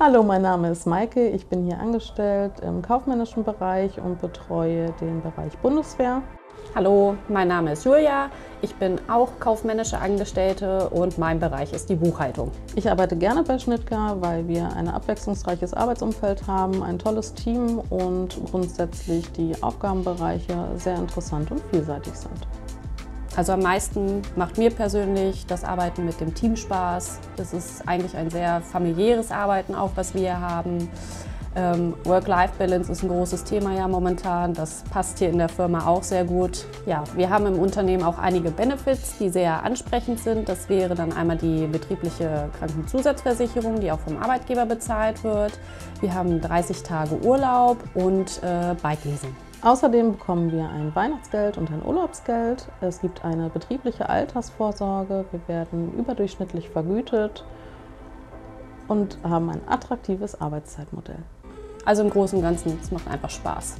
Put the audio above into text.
Hallo, mein Name ist Maike. Ich bin hier angestellt im kaufmännischen Bereich und betreue den Bereich Bundeswehr. Hallo, mein Name ist Julia. Ich bin auch kaufmännische Angestellte und mein Bereich ist die Buchhaltung. Ich arbeite gerne bei Schnittgar, weil wir ein abwechslungsreiches Arbeitsumfeld haben, ein tolles Team und grundsätzlich die Aufgabenbereiche sehr interessant und vielseitig sind. Also am meisten macht mir persönlich das Arbeiten mit dem Team Spaß. Es ist eigentlich ein sehr familiäres Arbeiten auch, was wir haben. Ähm, Work-Life-Balance ist ein großes Thema ja momentan. Das passt hier in der Firma auch sehr gut. Ja, wir haben im Unternehmen auch einige Benefits, die sehr ansprechend sind. Das wäre dann einmal die betriebliche Krankenzusatzversicherung, die auch vom Arbeitgeber bezahlt wird. Wir haben 30 Tage Urlaub und äh, Bike-Leasing. Außerdem bekommen wir ein Weihnachtsgeld und ein Urlaubsgeld. Es gibt eine betriebliche Altersvorsorge. Wir werden überdurchschnittlich vergütet und haben ein attraktives Arbeitszeitmodell. Also im Großen und Ganzen, es macht einfach Spaß.